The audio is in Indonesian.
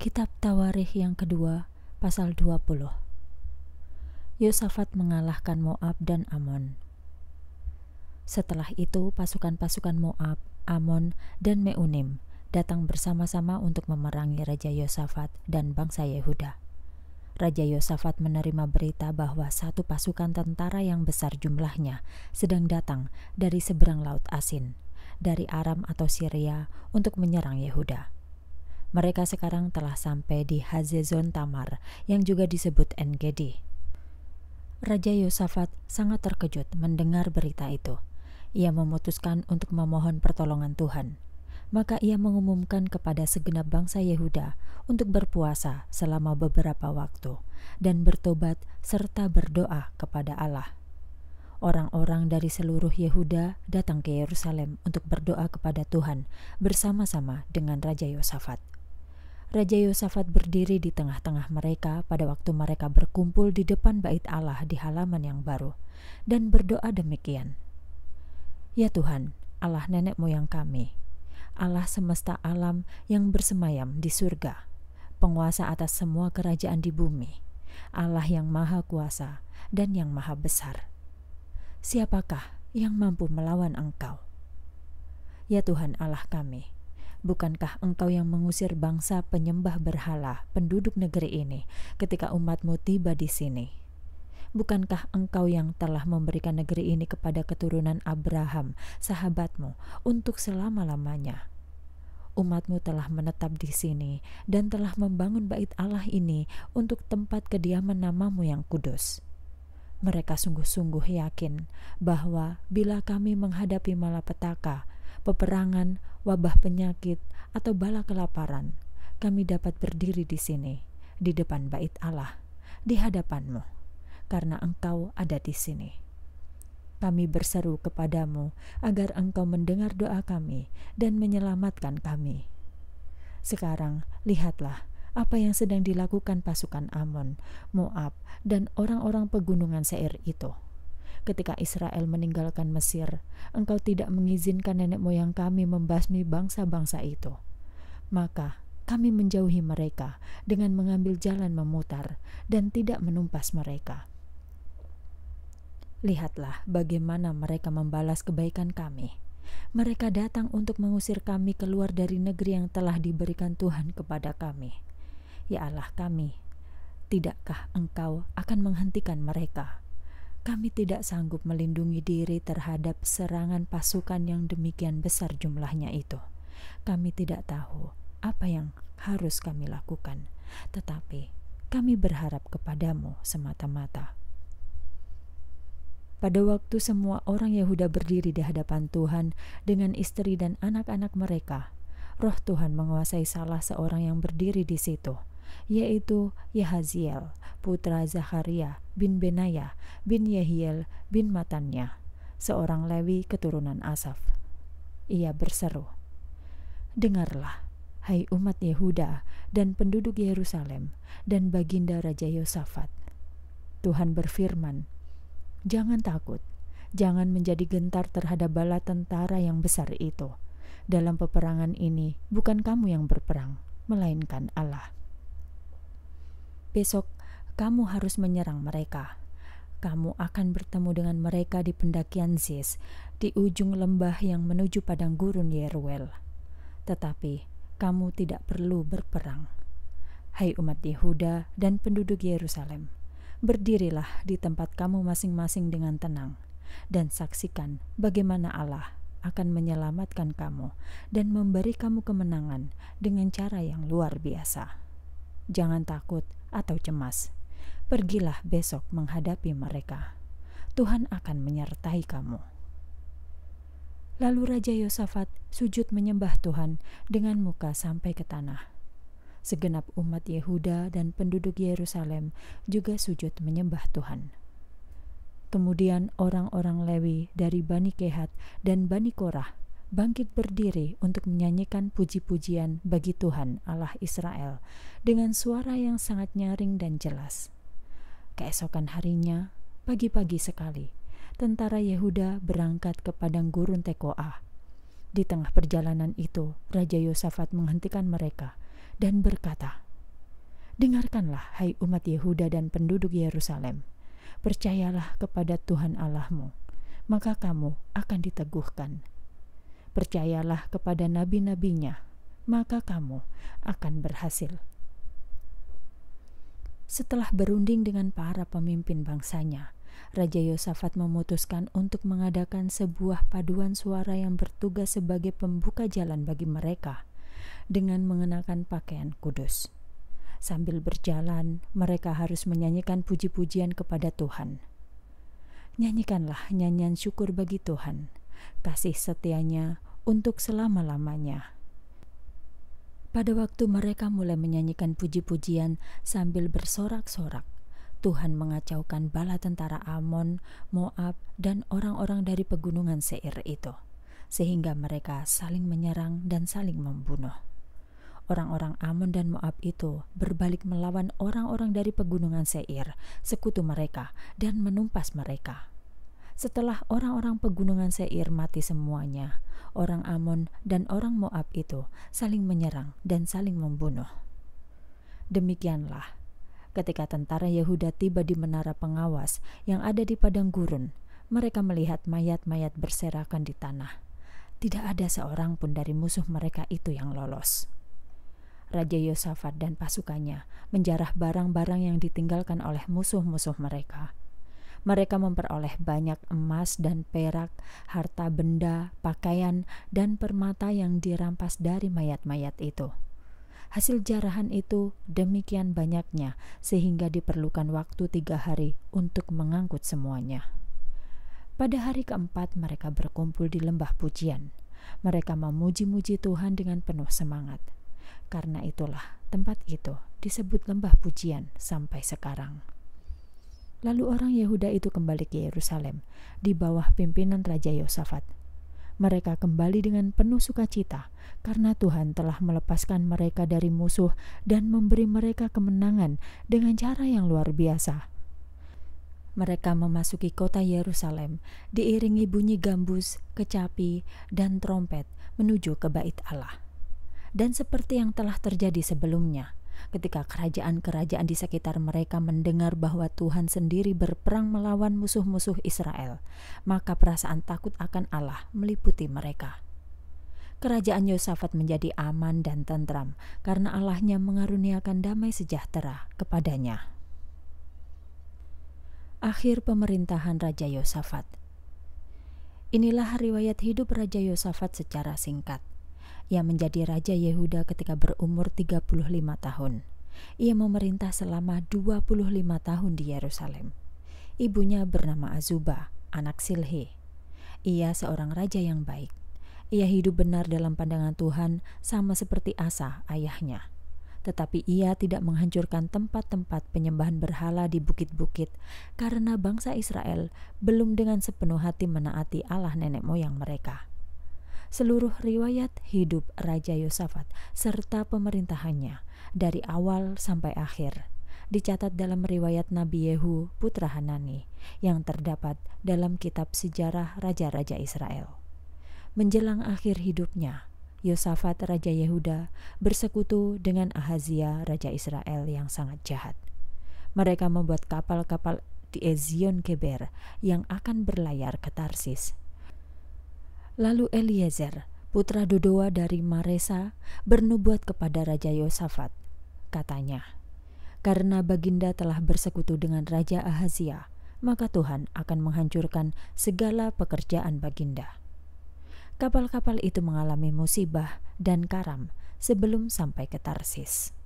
Kitab Tawarikh yang kedua, pasal 20. Yosafat mengalahkan Moab dan Amon. Setelah itu, pasukan-pasukan Moab, Amon, dan Meunim datang bersama-sama untuk memerangi Raja Yosafat dan bangsa Yehuda. Raja Yosafat menerima berita bahwa satu pasukan tentara yang besar jumlahnya sedang datang dari seberang Laut Asin, dari Aram atau Syria, untuk menyerang Yehuda mereka sekarang telah sampai di Hazezon Tamar yang juga disebut Engedi. Raja Yosafat sangat terkejut mendengar berita itu. Ia memutuskan untuk memohon pertolongan Tuhan. Maka ia mengumumkan kepada segenap bangsa Yehuda untuk berpuasa selama beberapa waktu dan bertobat serta berdoa kepada Allah. Orang-orang dari seluruh Yehuda datang ke Yerusalem untuk berdoa kepada Tuhan bersama-sama dengan Raja Yosafat. Raja Yosafat berdiri di tengah-tengah mereka pada waktu mereka berkumpul di depan bait Allah di halaman yang baru dan berdoa demikian. Ya Tuhan, Allah nenek moyang kami, Allah semesta alam yang bersemayam di surga, penguasa atas semua kerajaan di bumi, Allah yang maha kuasa dan yang maha besar. Siapakah yang mampu melawan Engkau? Ya Tuhan Allah kami, Bukankah engkau yang mengusir bangsa penyembah berhala penduduk negeri ini ketika umatmu tiba di sini? Bukankah engkau yang telah memberikan negeri ini kepada keturunan Abraham, sahabatmu, untuk selama-lamanya? Umatmu telah menetap di sini dan telah membangun bait Allah ini untuk tempat kediaman namamu yang kudus. Mereka sungguh-sungguh yakin bahwa bila kami menghadapi malapetaka, peperangan, wabah penyakit, atau bala kelaparan, kami dapat berdiri di sini, di depan bait Allah, di hadapanmu, karena engkau ada di sini. Kami berseru kepadamu agar engkau mendengar doa kami dan menyelamatkan kami. Sekarang, lihatlah apa yang sedang dilakukan pasukan Amon, Moab, dan orang-orang pegunungan Seir itu ketika Israel meninggalkan Mesir, engkau tidak mengizinkan nenek moyang kami membasmi bangsa-bangsa itu. Maka kami menjauhi mereka dengan mengambil jalan memutar dan tidak menumpas mereka. Lihatlah bagaimana mereka membalas kebaikan kami. Mereka datang untuk mengusir kami keluar dari negeri yang telah diberikan Tuhan kepada kami. Ya Allah kami, tidakkah Engkau akan menghentikan mereka? Kami tidak sanggup melindungi diri terhadap serangan pasukan yang demikian besar jumlahnya itu. Kami tidak tahu apa yang harus kami lakukan, tetapi kami berharap kepadamu semata-mata. Pada waktu semua orang Yehuda berdiri di hadapan Tuhan dengan istri dan anak-anak mereka, roh Tuhan menguasai salah seorang yang berdiri di situ yaitu Yahaziel, putra Zaharia bin Benaya bin Yehiel bin Matanya, seorang Lewi keturunan Asaf. Ia berseru, Dengarlah, hai umat Yehuda dan penduduk Yerusalem dan baginda Raja Yosafat. Tuhan berfirman, Jangan takut, jangan menjadi gentar terhadap bala tentara yang besar itu. Dalam peperangan ini, bukan kamu yang berperang, melainkan Allah. Besok kamu harus menyerang mereka. Kamu akan bertemu dengan mereka di pendakian Ziz, di ujung lembah yang menuju padang gurun Yeruel. Tetapi kamu tidak perlu berperang. Hai umat Yehuda dan penduduk Yerusalem, berdirilah di tempat kamu masing-masing dengan tenang, dan saksikan bagaimana Allah akan menyelamatkan kamu dan memberi kamu kemenangan dengan cara yang luar biasa. Jangan takut atau cemas. Pergilah besok menghadapi mereka. Tuhan akan menyertai kamu. Lalu Raja Yosafat sujud menyembah Tuhan dengan muka sampai ke tanah. Segenap umat Yehuda dan penduduk Yerusalem juga sujud menyembah Tuhan. Kemudian orang-orang Lewi dari Bani Kehat dan Bani Korah bangkit berdiri untuk menyanyikan puji-pujian bagi Tuhan Allah Israel dengan suara yang sangat nyaring dan jelas. Keesokan harinya, pagi-pagi sekali, tentara Yehuda berangkat ke padang gurun Tekoa. Di tengah perjalanan itu, Raja Yosafat menghentikan mereka dan berkata, Dengarkanlah, hai umat Yehuda dan penduduk Yerusalem. Percayalah kepada Tuhan Allahmu, maka kamu akan diteguhkan. Percayalah kepada nabi-nabinya, maka kamu akan berhasil. Setelah berunding dengan para pemimpin bangsanya, Raja Yosafat memutuskan untuk mengadakan sebuah paduan suara yang bertugas sebagai pembuka jalan bagi mereka dengan mengenakan pakaian kudus. Sambil berjalan, mereka harus menyanyikan puji-pujian kepada Tuhan. Nyanyikanlah nyanyian syukur bagi Tuhan, kasih setianya untuk selama-lamanya. Pada waktu mereka mulai menyanyikan puji-pujian sambil bersorak-sorak, Tuhan mengacaukan bala tentara Amon, Moab, dan orang-orang dari pegunungan Seir itu, sehingga mereka saling menyerang dan saling membunuh. Orang-orang Amon dan Moab itu berbalik melawan orang-orang dari pegunungan Seir, sekutu mereka, dan menumpas mereka. Setelah orang-orang pegunungan Seir mati semuanya, orang Amon dan orang Moab itu saling menyerang dan saling membunuh. Demikianlah, ketika tentara Yehuda tiba di menara pengawas yang ada di padang gurun, mereka melihat mayat-mayat berserakan di tanah. Tidak ada seorang pun dari musuh mereka itu yang lolos. Raja Yosafat dan pasukannya menjarah barang-barang yang ditinggalkan oleh musuh-musuh mereka mereka memperoleh banyak emas dan perak, harta benda, pakaian, dan permata yang dirampas dari mayat-mayat itu. Hasil jarahan itu demikian banyaknya sehingga diperlukan waktu tiga hari untuk mengangkut semuanya. Pada hari keempat mereka berkumpul di lembah pujian. Mereka memuji-muji Tuhan dengan penuh semangat. Karena itulah tempat itu disebut lembah pujian sampai sekarang. Lalu orang Yehuda itu kembali ke Yerusalem di bawah pimpinan Raja Yosafat. Mereka kembali dengan penuh sukacita karena Tuhan telah melepaskan mereka dari musuh dan memberi mereka kemenangan dengan cara yang luar biasa. Mereka memasuki kota Yerusalem diiringi bunyi gambus, kecapi, dan trompet menuju ke bait Allah. Dan seperti yang telah terjadi sebelumnya, ketika kerajaan-kerajaan di sekitar mereka mendengar bahwa Tuhan sendiri berperang melawan musuh-musuh Israel, maka perasaan takut akan Allah meliputi mereka. Kerajaan Yosafat menjadi aman dan tentram karena Allahnya mengaruniakan damai sejahtera kepadanya. Akhir pemerintahan Raja Yosafat Inilah riwayat hidup Raja Yosafat secara singkat. Ia menjadi Raja Yehuda ketika berumur 35 tahun. Ia memerintah selama 25 tahun di Yerusalem. Ibunya bernama Azuba, anak Silhe. Ia seorang raja yang baik. Ia hidup benar dalam pandangan Tuhan sama seperti Asa, ayahnya. Tetapi ia tidak menghancurkan tempat-tempat penyembahan berhala di bukit-bukit karena bangsa Israel belum dengan sepenuh hati menaati Allah nenek moyang mereka seluruh riwayat hidup Raja Yosafat serta pemerintahannya dari awal sampai akhir dicatat dalam riwayat Nabi Yehu putra Hanani yang terdapat dalam kitab sejarah raja-raja Israel. Menjelang akhir hidupnya, Yosafat Raja Yehuda bersekutu dengan Ahazia Raja Israel yang sangat jahat. Mereka membuat kapal-kapal di Ezion Geber yang akan berlayar ke Tarsis Lalu Eliezer, putra Dodoa dari Maresa, bernubuat kepada Raja Yosafat. Katanya, karena Baginda telah bersekutu dengan Raja Ahazia, maka Tuhan akan menghancurkan segala pekerjaan Baginda. Kapal-kapal itu mengalami musibah dan karam sebelum sampai ke Tarsis.